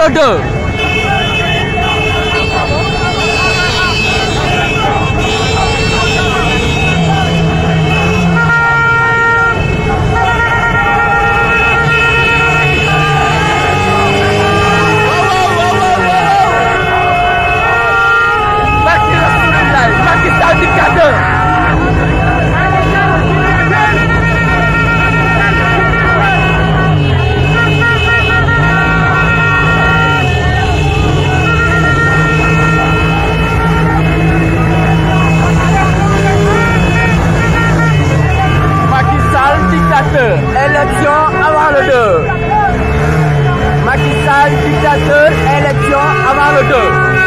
Laddoo dictateur. Élection avant le 2. Macky Sall dictateur. Élection avant le 2.